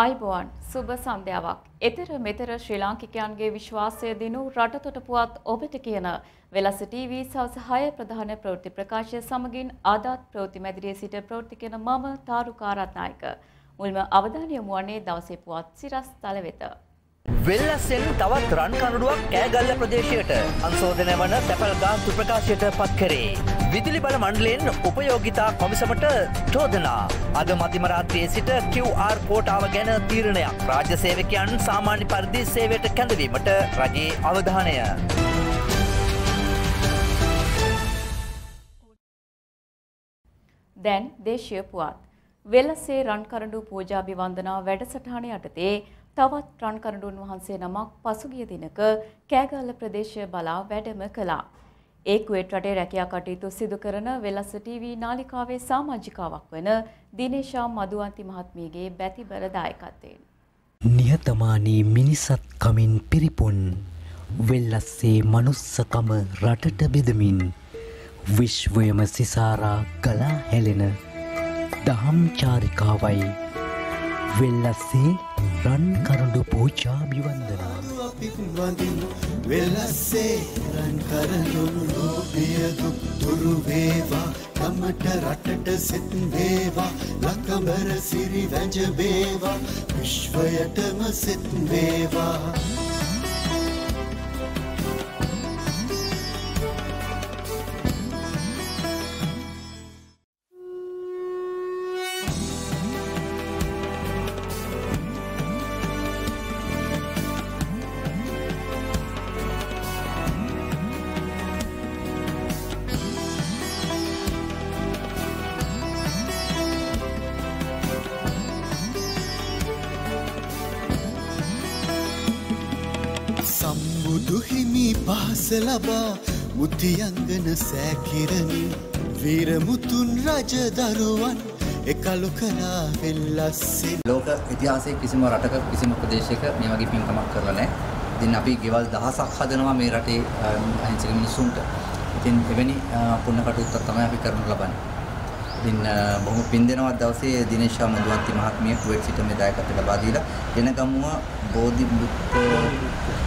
අයිබෝන් සුබ සන්ධ්‍යාවක්. එතර මෙතර ශ්‍රී ලාංකිකයන්ගේ විශ්වාසය දිනු රටතොට පුවත් ඔබට කියන වෙලස ටීවී සවස හය ප්‍රධාන ප්‍රවෘත්ති ප්‍රකාශය සමගින් ආදාත් ප්‍රවෘත්ති මැදිරියේ සිට ප්‍රවෘත්ති කියන මම තාරුකාරත්නායක. මුල්ම අවධානය යොමු වන්නේ දවසේ පුවත් සිරස් තල වෙත. වෙල්ලස්සෙන් තවත් රන් කණඩුවක් කෑගල්ල ප්‍රදේශයට අන්සෝධනය වන තැපල් ගාන්තු ප්‍රකාශයට පත් කරේ. විදුලි බල මණ්ඩලයෙන් උපයෝගිතා කොමිසමට චෝදනා. අද මධිමරාත්‍රයේ සිට QR කෝටාව ගැන තීරණයක් රාජ්‍ය සේවකයන් සාමාන්‍ය පරිදි සේවයට කැඳවීමට රජයේ අවධානය. දැන් දේශය පුවත්. වෙලසේ රන්කරඩු පූජාභිවන්දනා වැඩසටහන යටතේ තවත් රන්කරඩුන් වහන්සේ නමක් පසුගිය දිනක කෑගල්ල ප්‍රදේශය බලා වැඩම කළා. ඒ කුවේට් රටේ රැකියා කටයුතු සිදු කරන වෙලස ටීවී නාලිකාවේ සමාජිකාවක් වන දිනේශා මදුවන්ති මහත්මියගේ බැතිබර දායකත්වයෙන්. නිහතමානී මිනිසත් කමින් පිරිපුන් වෙල්ලස්සේ මනුස්සකම රටට බෙදමින් විශ්වයම සිසාරා ගලා හැලෙන දහම් චාරිකාවයි වෙල්ලස්සේ රන් කරඩු පූජාභිවන්දනා පින්වඳින් වෙලස්සේ රන් කරඩුණු ලෝපියදු තුරුවේවා කමට රටට සෙත් වේවා. ලකබර සිරි වැජබේවා විශ්වයටම සෙත් වේවා. පහස ලබා මුතියංගන සෑකිරමින් වීරමුතුන් රජදරුවන් එකලු කලා වෙල්ලස්සේ ලෝක ඉතිහාසයේ කිසිම රටක කිසිම ප්‍රදේශයක මේ වගේ පින්කමක් කරලා නැහැ. ඉතින් අපි ගෙවල් දහසක් හදනවා මේ රටේ අහිංසක මිනිසුන්ට. ඉතින් එවැනි පුණ්‍ය කටයුත්තක් තමයි අපි කරනු ලබන්නේ. ඉතින් බොහොම පින් දෙනවත් දවසේ දිනේශා මදුවන්ති මහත්මිය කුවේට් සිට මේ දායකත්වය ලබා දීලා වෙනගමුව බෝධි බුද්ධ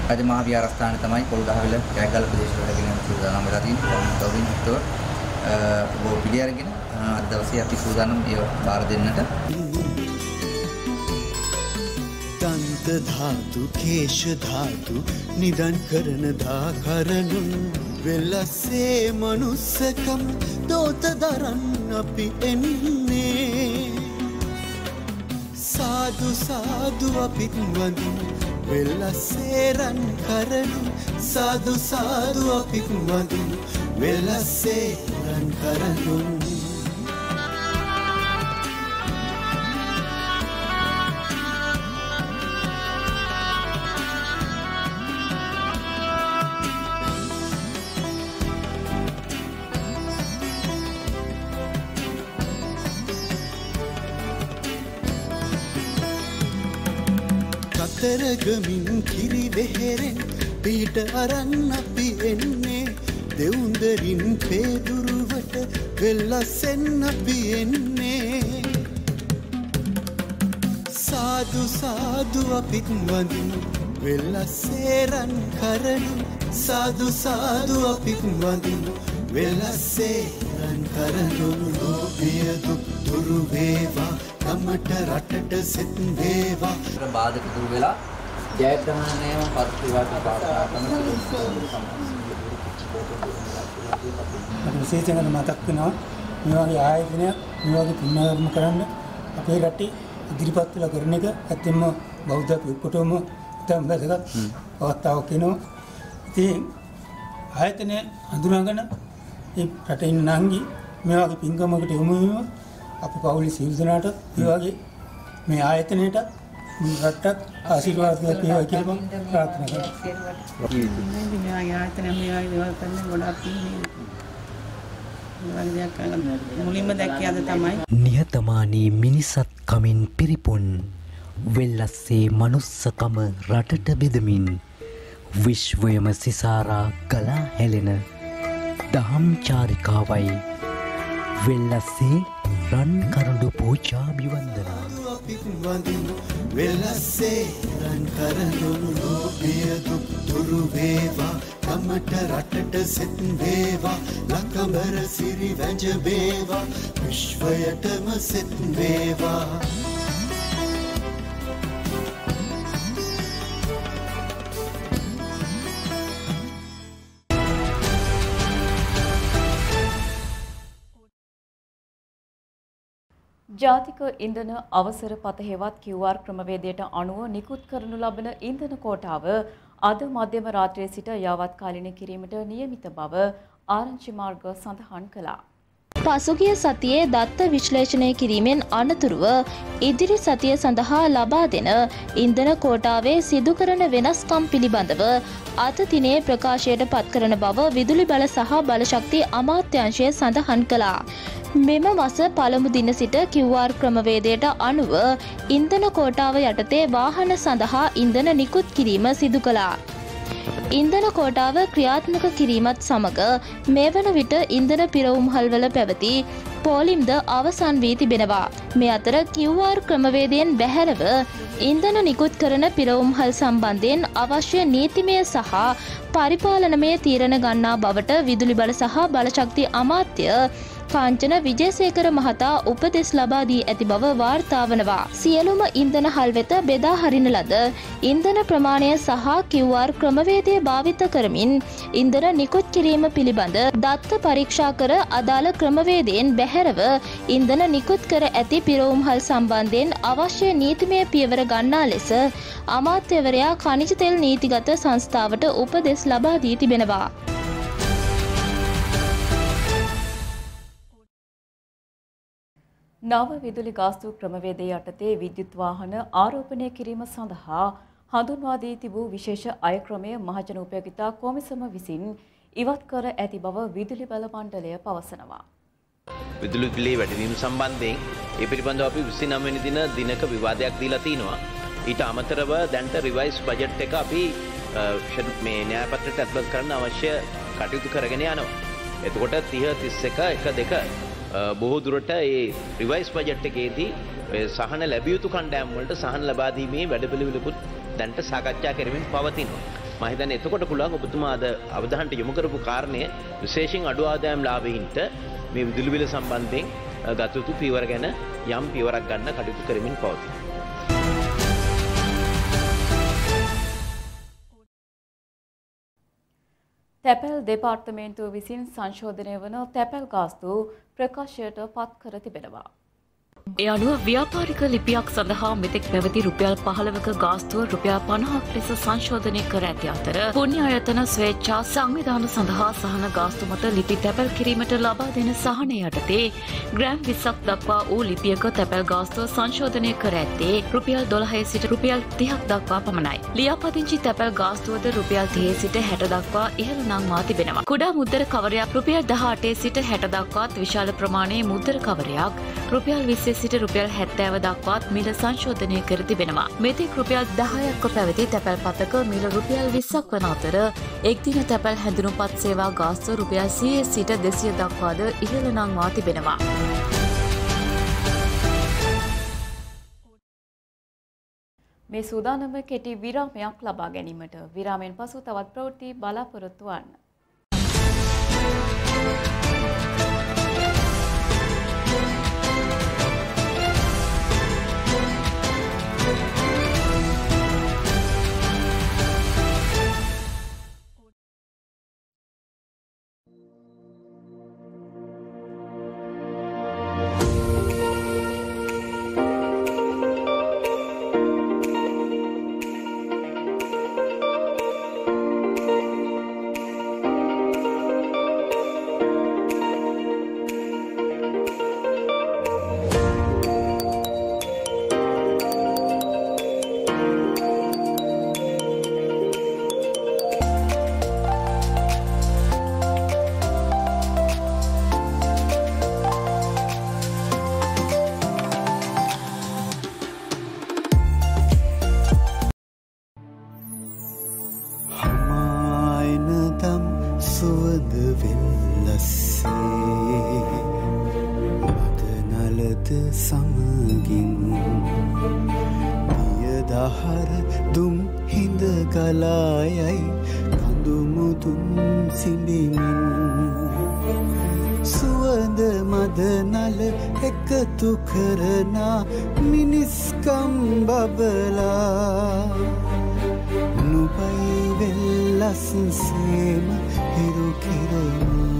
රජමහා විහාරස්ථානයේ තමයි පොල්ගහවෙල කෑගල්ල ප්‍රදේශවල ගෙන යන සූදානම් වෙලා තියෙන්නේ. ගෞරවයෙන් යුක්තව ඔබ පිළි අරගෙන අද දවසේ අපි සූදානම් ඒ බාර දෙන්නට. දන්ත ධාතු කේශ ධාතු නිදන් කරන දා කරනුන් වෙලස්සේ මනුස්සකම් දෝත දරන්න අපි එන්නේ. සාදු සාදු අපිත් වඳින් වෙලස්සේරන් කරනු සාදු සාදු අපිත් වඳින් වෙලස්සේ රන් කරනුන් කතරගමින් කිරි වෙහෙරෙන් පීට අරන්න අපි එන්නේ. දෙවුන්දරින් පේදුරුවට වෙල්ලස්සෙන් අපි එන්නේ. සාදු සාදු අපිත් වඳින් වෙල්ලස්සේරන් කරනු සාදු සාදු අපිත් වඳින් වෙලස්සේ රන් කරනු ලෝපිය දුක් දුරු වේවා. කමට රටට සෙත් වේවා. බාධක දුරු වෙලා ජයග්‍රහණයම පරිවාට ප්‍රාර්ථනා කරන විශේෂයෙන්ම මතක් වෙනවා මේ වගේ ආයතනයක් මේ වගේ පුණ්‍යකර්ම කරන්න අපේ රටේ ඉදිරිපත් වෙලා කරන එක ඇත්තෙන්ම බෞද්ධ පිටකොටම ඉතාම වැදගත් අවස්ථාවක් වෙනවා. ඉතින් ආයතනය හඳුනාගෙන ඒ රටේ ඉන්න නංගි මේ වගේ පින්කමකට යොමු වීම අපි පවුලේ සියලු දෙනාට ඒ වගේ මේ ආයතනයට රටක් ආශිර්වාද වේවා කියලා මම ප්‍රාර්ථනා කරනවා. මේ ආයතන මේ වගේ දේවල් කරන්න ගොඩක් මුලින්ම දැක්කේ අද තමයි. නිහතමානී මිනිසත් කමින් පිරිපුන් වෙල්ලස්සේ මනුස්සකම රටට බෙදමින් විශ්වයම සිසාරා ගලා හැලෙන දහම් චාරිකාවයි වෙල්ලස්සේ රන් කරඩු පූජා බිවන්දනා අපිත් වඳිමු වෙලස්සේ රන් කරඳුණු ලෝභය දුක් දුරු වේවා. කමට රටට සෙත් වේවා. ලකබර සිරි වැජ වේවා. විශ්වයටම සෙත් ජාතික ඉන්ධන අවසර පත හෙවත් QR ක්‍රමවේදයට අනුව නිකුත් කරනු ලබන ඉන්ධන කෝටාව අද මධ්‍යම රාත්‍රියේ සිට යාවත් කාලින කිරීමට නියමිත බව ආරංචි මාර්ග සඳහන් කළා. පසුගිය සතියේ දත්ත විශ්ලේෂණය කිරීමෙන් අනතුරුව ඉදිරි සතිය සඳහා ලබා දෙන ඉන්ධන කෝටාවේ සිදු කරන වෙනස්කම් පිළිබඳව අද දිනේ ප්‍රකාශයට පත් කරන බව විදුලි බල සහ බලශක්ති අමාත්‍යංශය සඳහන් කළා. මෙම මස පළමු දින සිට QR ක්‍රමවේදයට අනුව ඉන්ධන කෝටාව යටතේ වාහන සඳහා ඉන්ධන නිකුත් කිරීම සිදු කළා. ඉන්ධන කෝටාව ක්‍රියාත්මක කිරීමත් සමග මේ වන විට ඉන්ධන පිරවුම්හල්වල පැවති පෝලිම්ද අවසන් වී තිබෙනවා. මේ අතර QR ක්‍රමවේදයෙන් බැහැරව ඉන්ධන නිකුත් කරන පිරවුම්හල් සම්බන්ධයෙන් අවශ්‍ය නීතිමය සහ පරිපාලනමය තීරණ ගන්නා බවට විදුලි බල සහ බලශක්ති අමාත්‍ය කාංචන විජයසේකර මහතා උපදෙස් ලබා දී ඇති බව වාර්තා වනවා. සියලුම ඉන්ධන හල් වෙත බෙදා හරින ලද ඉන්ධන ප්‍රමාණය සහ QR ක්‍රමවේදය භාවිත කරමින් ඉන්ධන නිකුත් කිරීම පිළිබඳ දත්ත පරීක්ෂා කර අදාළ ක්‍රමවේදයෙන් බැහැරව ඉන්ධන නිකුත් කර ඇති පිරවුම්හල් සම්බන්ධයෙන් අවශ්‍ය නීතිමය පියවර ගන්නා ලෙස අමාත්‍යවරයා කනිජ තෙල් නීතිගත සංස්ථාවට උපදෙස් ලබා දී තිබෙනවා. නව විදුලි ගාස්තු ක්‍රමවේදය යටතේ විද්‍යුත් වාහන ආරෝපණය කිරීම සඳහා හඳුන්වා දී තිබූ විශේෂ අය ක්‍රමය මහජන උපයෝගිතා කොමිසම විසින් ඉවත් කර ඇති බව විදුලි බල මණ්ඩලය පවසනවා. විදුලි පිලේ වැඩිවීම සම්බන්ධයෙන් ඒ පිළිබඳව අපි 29 වෙනි දින දිනක විවාදයක් දීලා තිනවා. ඊට අමතරව දැන්ට රිවයිස් බජට් එක අපි මේ න්‍යායපත්‍රයට ඇතුළත් කරන්න අවශ්‍ය කටයුතු කරගෙන යනවා. එතකොට 30 31 1 2 බොහෝ දුරට ඒ රිවයිස් පජට් එකේදී සහන ලැබියයුතු කණ්ඩෑම් වලට සහන ලබාදීමේ වැඩපිළිවෙලකුත් දැන්ට සාකච්ඡා කරමින් පවතිනවා. මහිතන එතකොට පුළුවන් ඔබතුමා අද අවධානට යොමු කරපු කාරණය විශේෂයෙන් අඩු ආදායම් ලාභීන්ට මේ විදුලි බිල සම්බන්ධයෙන් ගතයුතු පියවර ගැන යම් පියවරක් ගන්න කටයුතු කරමින් පවතිනවා. තැපැල් දෙපාර්තමේන්තුව විසින් සංශෝධනය වන තැපැල් ගාස්තු ප්‍රකාශයට පත් කර තිබෙනවා. ඒ අනුව ව්‍යාපාරික ලිපියක් සඳහා මෙතෙක් පැවති රුපියල් පහළවක ගාස්තුව රුපියල් පණහක් ලෙස සංශෝධනය කර ඇති අතර පුුණ්‍ය අයතන ස්වේච්චා සංවිධාන සඳහා සහන ගාස්තු මත ලිපි තැපැල් කිරීමට ලබා දෙන සහනය යටතේ ග්‍රෑම් විස්සක් දක්වා වූ ලිපියක තැපැල් ගාස්තුව සංශෝධනය කර ඇත්තේ රුපියල් දොළහය සිට රුපියල් තිහක් දක්වා පමණයි. ලියාපදිංචි තැපැල් ගාස්තුවද රුපියල් තිහේ සිට හැට දක්වා ඉහළ නංවා තිබෙනවා. කුඩා මුද්දර කවරයක් රුපියල් දහටේ සිට හැට දක්වාත් විශාල ප්‍රමාණයේ මුද්දර කවරයක් රුපියල් විස්සේ සිට රුපියල් හැත්තෑව දක්වාත් මිල සංශෝධනය කර තිබෙනවා. මෙතෙක් රුපියල් දහයක්ව පැවති තැපැල් පතක මිල රුපියල් විස්සක් වන අතර එක්දින තැපැල් හැඳුනුපත් සේවා ගාස්තු රුපියල් සිය සිට දෙසිය දක්වාද ඉහළ නංවා තිබෙනවා. මේ සූදානම කෙටි විරාමයක් ලබා ගැනීමට විරාමෙන් පසු තවත් ප්‍රවෘත්ති බලාපොරොත්තු වන්න. බබලා නුබයි වෙල්ලස්සේම හිරු කෙරෙනු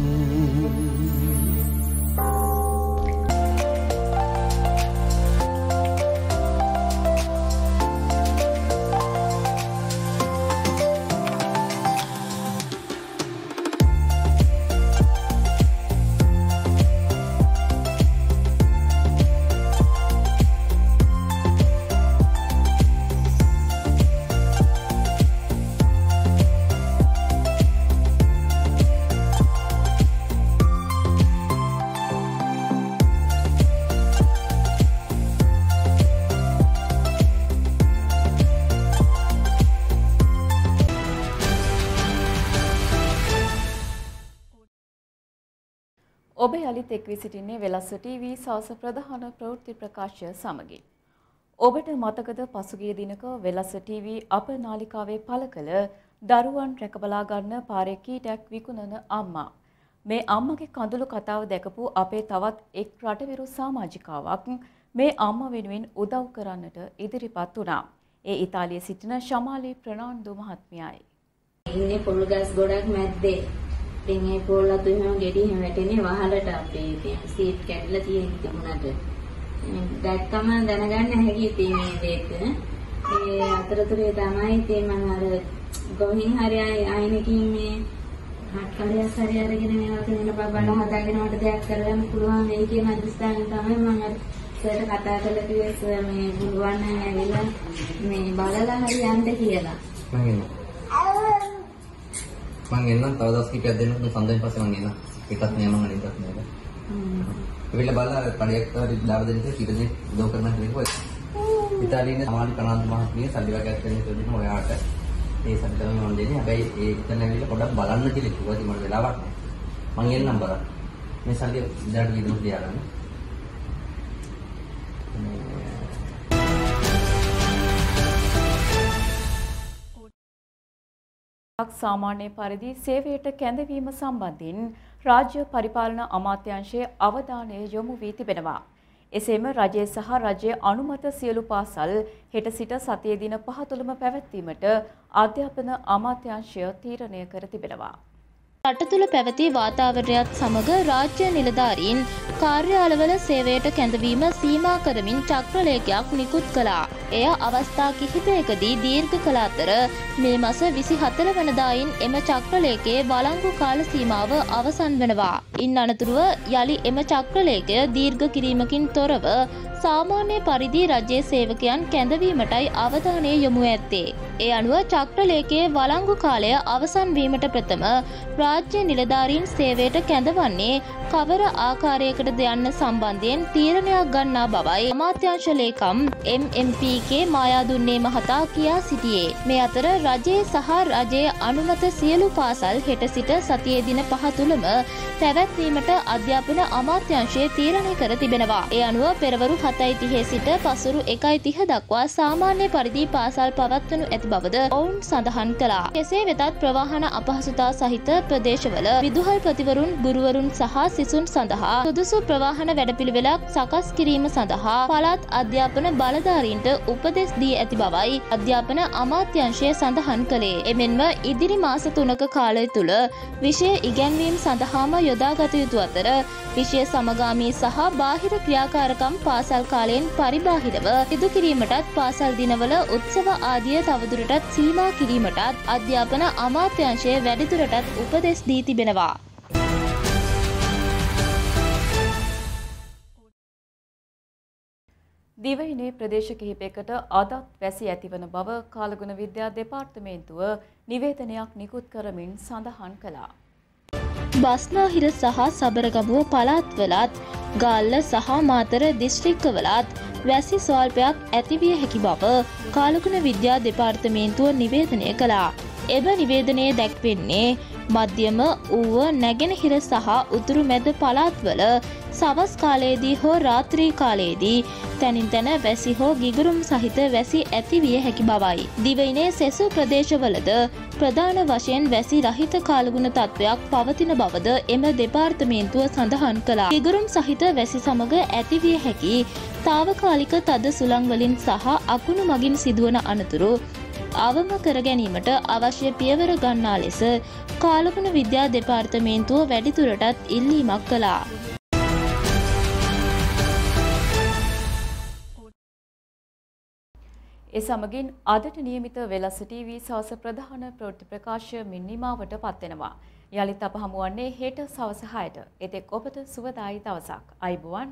යළිත් එක්වී සිටින්නේ වෙලස්ස ටීවී සවස ප්‍රධාන ප්‍රවෘත්ති ප්‍රකාශය සමගින්. ඔබට මතකද පසුගිය දිනක වෙලස්ස ටීවී අප නාලිකාවේ පළ කළ දරුවන් රැකබලා ගන්න පාරේ කීටක් විකුණන අම්මා. මේ අම්මගේ කඳුළු කතාව දැකපු අපේ තවත් එක් රටවිරු සමාජිකාවක් මේ අම්මා වෙනුවෙන් උදව් කරන්නට ඉදිරිපත් වුණා. ඒ ඉතාලියේ සිටින ශමාලි ප්‍රනාන්දු මහත්මියයි. ඉන්නේ පොල් ගස් ගොඩක් මැද්දේ. ඉතින් ඒ පොල් අතු එහෙම ගෙඩි එහෙම වැටෙන්නේ වහලට අපේ ඉතින් සීට් කැඩලා තියෙන තිබුණාට. දැක්කම දැනගන්න හැකි ඉතින් මේ දෙක. ඒ අතරතුරේ තමයි ඉතින් මම අර ගොහින් හරි අයිනකින් මේ හත්කඩයක් හරි අරගෙන මේවා කියන බබල හදාගෙන මට දෙයක් කරගන්න පුළුවන් වෙයි කියන අදිස්ථානෙන් තමයි මම අර සර් කතා කරලා කිව්වේ මේ පුළුවන් නම් ඇවිල්ලා මේ බලලා හරි යන්න කියලා. මම මම එන්නම් තව දවස් කිහිපයක් දෙන්න සඳෙන් පස්සේ මම එන්නම්. එකක් නෑ මම අනිත් එකක් නෑ. එවිල බලලා කඩයක් හරි ලාභ දෙන්න කීප දෙනෙක් උදව් කරන්න කියලා. ඉතාලියේ සමාලි ප්‍රනාන්දු මහත්මිය සල්ලි වගේක් දෙන්න කියලා ඔයාට. ඒ සල්ලි මම දෙන්නේ. හැබැයි ඒ එතන ඇවිල්ලා පොඩ්ඩක් බලන්න කියලා කිව්වා. ඉතින් මට වෙලාවක් නෑ. මම එන්නම් බලන්න. මේ සල්ලි ඉදාට ගිහින් තියාගන්න. සාමාන්‍ය පරිදි සේවයට කැඳවීම සම්බන්ධයෙන් රාජ්‍ය පරිපාලන අමාත්‍යංශයේ අවධානය යොමු වී තිබෙනවා. එසේම රජය සහ රජයේ අනුමත සියලු පාසල් හෙට සිට සතියේ දින පහ තුළම පැවැත්වීමට අධ්‍යාපන අමාත්‍යංශය තීරණය කර තිබෙනවා. රට තුළ පැවති වාතාවරණයත් සමග රාජ්‍ය නිලධාරීන් කාර්යාලවල සේවයට කැඳවීම සීමා කරමින් චක්‍රලේඛයක් නිකුත් කළා. එය අවස්ථා කිහිපයකදී දීර්ඝ කළ අතර මේ මස විසි හතර වනදායින් එම චක්‍රලේකයේ වලංගු කාල සීමාව අවසන් වනවා. ඉන් අනතුරුව යළි එම චක්‍රලේකය දීර්ඝ කිරීමකින් තොරව සාමාන්‍ය පරිදි රජයේ සේවකයන් කැඳවීමටයි අවධානය යොමු ඇත්තේ. ඒ අනුව චක්‍රලේකයේ වලංගු කාලය අවසන් වීමට ප්‍රථම රාජ්‍ය නිලධාරීන් සේවයට කැඳවන්නේ කවර ආකාරයකටද යන්න සම්බන්ධයෙන් තීරණයක් ගන්නා බවයි අමාත්‍යංශ ලේකම් MMPK මායාදුන්නේ මහතා කියා සිටියේ. මේ අතර රජයේ සහ රජයේ අනුමත සියලු පාසල් හෙට සිට සතියේ දින පහ තුළම පැවැත්වීමට අධ්‍යාපන අමාත්‍යංශය තීරණය කර තිබෙනවා. ඒ අනුව පෙරවරු හතයි තිහේ සිට පසුරු එකයි තිහ දක්වා සාමාන්‍ය පරිදි පාසල් පවත්වනු ඇති බවද ඔවුන් සඳහන් කළා. කෙසේ වෙතත් ප්‍රවාහන අපහසුතා සහිත ප්‍රදේශවල විදුහල් ප්‍රතිවරුන් ගුරුවරුන් සහ සිසුන් සඳහා සුදුසු ප්‍රවාහන වැඩපිළිවෙලක් සකස් කිරීම සඳහා පළාත් අධ්‍යාපන බලධාරීන්ට උපදෙස් දී ඇති බවයි අධ්‍යාපන අමාත්‍යංශය සඳහන් කළේ. එමෙන්ම ඉදිරි මාස තුනක කාලය තුළ විෂය ඉගැන්වීම් සඳහාම යොදාගත යුතු අතර විෂය සමගාමී සහ බාහිර ක්‍රියාකාරකම් පාසල් කාලයෙන් පරිබාහිරව සිදු කිරීමටත් පාසල් දිනවල උත්සව ආදිය තවදුරටත් සීමා කිරීමටත් අධ්‍යාපන අමාත්‍යංශය වැඩිදුරටත් උපදෙස් දී තිබෙනවා. දිවයිනේ ප්‍රදේශ කිහිපයකට අදත් වැසි ඇතිවන බව කාලගුණ විද්‍යා දෙපාර්තමේන්තුව නිවේදනයක් නිකුත් කරමින් සඳහන් කළා. බස්නාහිර සහ සබරගමුව පළාත්වලත් ගල්ල සහ මාතර දිස්ත්‍රික්කවලත් වැසි ස්වල්පයක් ඇතිවිය හැකි බව කාලකුණ විද්‍යා දෙපාර්තමේන්තුව නිවේදනය කළා. එම නිවේදනයේ දැක්වෙන්නේ මධ්‍යම ඌව නැගෙනහිර සහ උතුරු මැද පළාත්වල සවස් කාලයේදී හෝ රාත්‍රී කාලයේදී තැනින් තැන වැසි හෝ ගිගුරුම් සහිත වැසි ඇති විය හැකි බවයි. දිවයිනේ සෙසු ප්‍රදේශවලද ප්‍රධාන වශයෙන් වැසි රහිත කාලගුණ තත්ත්වයක් පවතින බවද එම දෙපාර්තමේන්තුව සඳහන් කළා. ගිගුරුම් සහිත වැසි සමග ඇතිවිය හැකි තාවකාලික තද සුළංවලින් සහ අකුණු මගින් සිදුවන අනතුරු අවම කර ගැනීමට අවශ්‍ය පියවර ගන්නා ලෙස කාලගුණ විද්‍යා දෙපාර්තමේන්තුව වැඩිතුරටත් ඉල්ලීමක් කළා. ඒ සමගින් අදට නියමිත වෙලස ටීවී සවස ප්‍රධාන ප්‍රවෘත්ති ප්‍රකාශය මින් නිමාවට පත්වෙනවා. යළිත් අප හමුවන්නේ හෙට සවස 6ට. එතෙක් ඔබට සුවදායි දවසක්. අයිබුවන්